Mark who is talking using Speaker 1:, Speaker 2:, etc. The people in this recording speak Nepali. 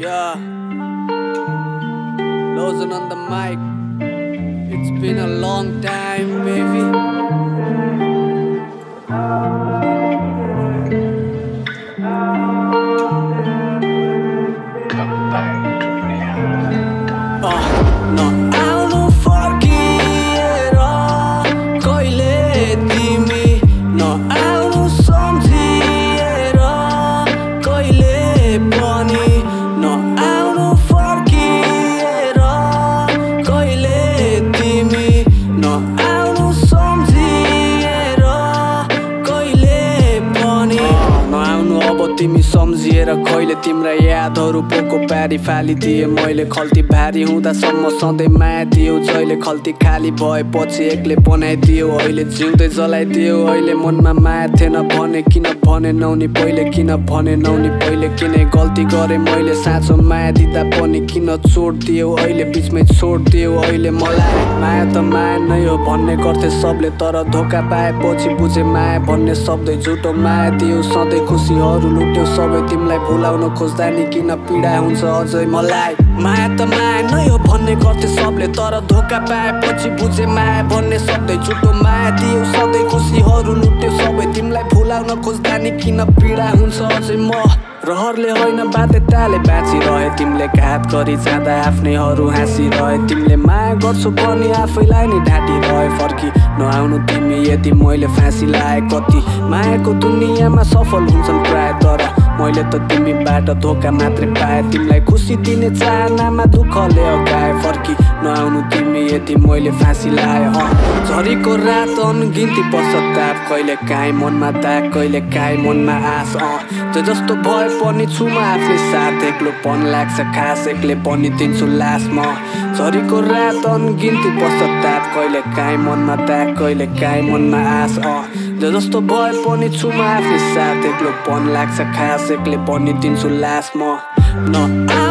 Speaker 1: Yeah. Lozen on the mic. It's been a long time, तिमी सम्झिएर कहिले तिम्रा यादहरू पोको पारी फालिदिए मैले खल्ती भारी हुँदासम्म सधैँ माया दियो। जहिले खल्ती खाली भएपछि एक्लै बनाइदियो। अहिले जिउँदै जलाइदियो। अहिले मनमा माया थिएन भने किन भने नौनी पहिले किन भने नौनी पहिले किन गल्ती गरेँ। मैले साँचो माया दिँदा पनि किन चोट दियो अहिले बिचमै छोड दियो अहिले मलाई माया त माया नै हो भन्ने गर्थे सबले तर धोका पाएपछि बुझे माया भन्ने शब्दै झुटो माया दियो। सधैँ खुसीहरू लुट्यो सबै तिमीलाई भुलाउन खोज्दा नि किन पीडा हुन्छ अझै मलाई। माया त माया नै हो भन्ने गर्थे सबले तर धोका पाएपछि बुझे माया भन्ने शब्दै झुटो माया दियो सधैँ खुसीहरू लुट्यो सबै। तिमीलाई भुलाउन खोज्दा नि किन पीडा हुन्छ अझै म? रहरले होइन बाध्यताले बाँचिरहे। तिमीले घात गरी जाँदा आफ्नैहरू हाँसिरहे। तिमीले माया गर्छु पनि आफैलाई नि ढाँटिरहे। फर्की नआउनु तिमी यदि मैले फाँसी लाए कति? मायाको दुनियाँमा सफल हुन्छन् प्राय तर मैले त तिमीबाट धोका मात्रै पाएँ। तिमीलाई खुसी दिने चाहनामा दुःखले अगाए फर्की। नआउनु तिमी यदि मैले फाँसी लाएँ झरीको रात अनगिन्ती पश्चाताप। कहिले काहीँ मनमा दाग कहिले काहीँ मनमा आस अँ। जस्तो भए पनि छुमा आफ्नै साथ। एक्लोपन लाग्छ खास एक्लै पनि दिन्छु लास म। झरीको रात अनगिन्ती पश्चाताप। कहिले काहीँ मनमा दाग कहिले काहीँ मनमा आस अँ। जस्तो भए पनि छुमा आफ्नै साथ एक्लोपन लाग्छ खास एक्लै पनि दिन्छु लास म नआउनु